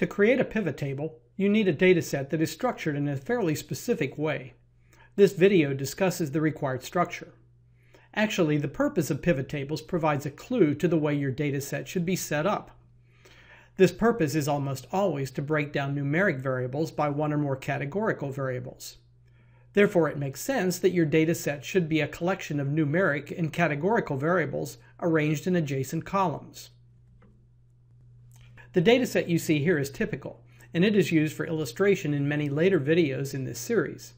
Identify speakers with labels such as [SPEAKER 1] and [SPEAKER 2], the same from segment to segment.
[SPEAKER 1] To create a pivot table, you need a dataset that is structured in a fairly specific way. This video discusses the required structure. Actually, the purpose of pivot tables provides a clue to the way your dataset should be set up. This purpose is almost always to break down numeric variables by one or more categorical variables. Therefore, it makes sense that your dataset should be a collection of numeric and categorical variables arranged in adjacent columns. The dataset you see here is typical, and it is used for illustration in many later videos in this series.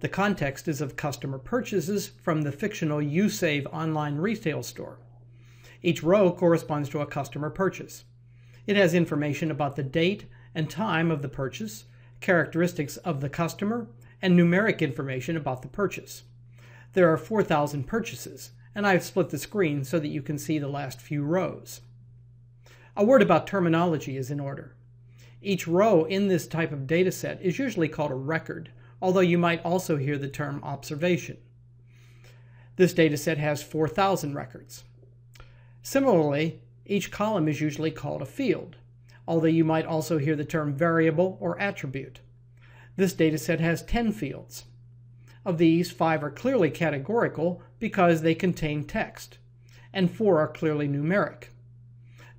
[SPEAKER 1] The context is of customer purchases from the fictional USave online retail store. Each row corresponds to a customer purchase. It has information about the date and time of the purchase, characteristics of the customer, and numeric information about the purchase. There are 4,000 purchases, and I have split the screen so that you can see the last few rows. A word about terminology is in order. Each row in this type of dataset is usually called a record, although you might also hear the term observation. This dataset has 4,000 records. Similarly, each column is usually called a field, although you might also hear the term variable or attribute. This dataset has 10 fields. Of these, 5 are clearly categorical because they contain text, and 4 are clearly numeric.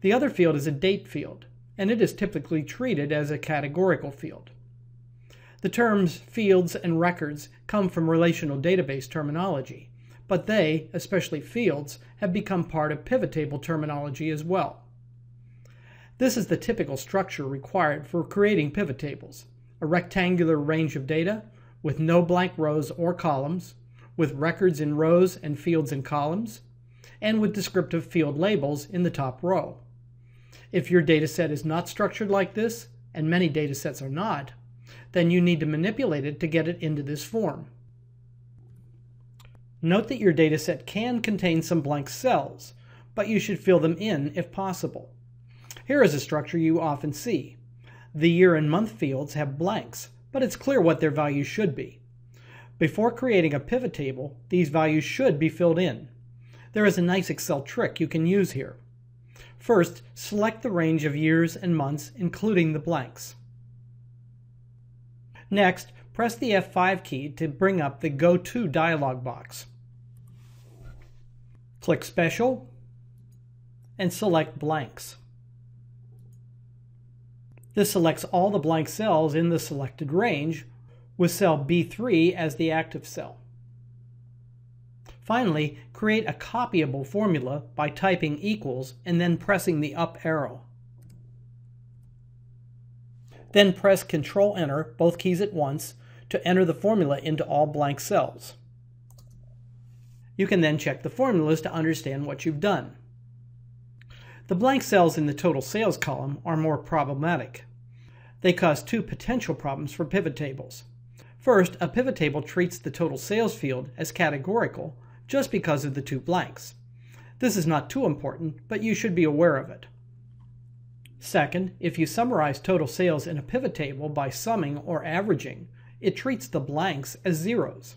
[SPEAKER 1] The other field is a date field, and it is typically treated as a categorical field. The terms fields and records come from relational database terminology, but they, especially fields, have become part of pivot table terminology as well. This is the typical structure required for creating pivot tables a rectangular range of data with no blank rows or columns, with records in rows and fields in columns, and with descriptive field labels in the top row. If your dataset is not structured like this, and many datasets are not, then you need to manipulate it to get it into this form. Note that your dataset can contain some blank cells, but you should fill them in if possible. Here is a structure you often see. The year and month fields have blanks, but it's clear what their values should be. Before creating a pivot table, these values should be filled in. There is a nice Excel trick you can use here. First, select the range of years and months, including the blanks. Next, press the F5 key to bring up the Go To dialog box. Click Special and select Blanks. This selects all the blank cells in the selected range, with cell B3 as the active cell. Finally, create a copyable formula by typing equals and then pressing the up arrow. Then press Ctrl Enter, both keys at once, to enter the formula into all blank cells. You can then check the formulas to understand what you've done. The blank cells in the total sales column are more problematic. They cause two potential problems for pivot tables. First, a pivot table treats the total sales field as categorical just because of the two blanks. This is not too important, but you should be aware of it. Second, if you summarize total sales in a pivot table by summing or averaging, it treats the blanks as zeros.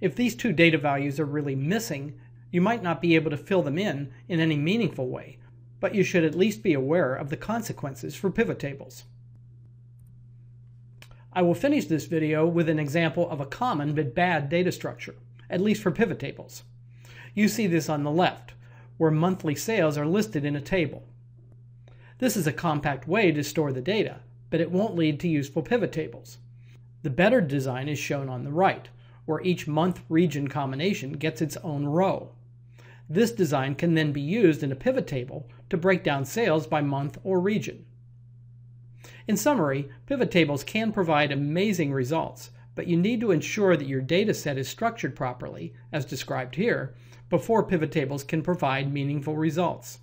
[SPEAKER 1] If these two data values are really missing, you might not be able to fill them in in any meaningful way, but you should at least be aware of the consequences for pivot tables. I will finish this video with an example of a common but bad data structure, at least for pivot tables. You see this on the left, where monthly sales are listed in a table. This is a compact way to store the data, but it won't lead to useful pivot tables. The better design is shown on the right, where each month-region combination gets its own row. This design can then be used in a pivot table to break down sales by month or region. In summary, pivot tables can provide amazing results, but you need to ensure that your data set is structured properly, as described here, before pivot tables can provide meaningful results.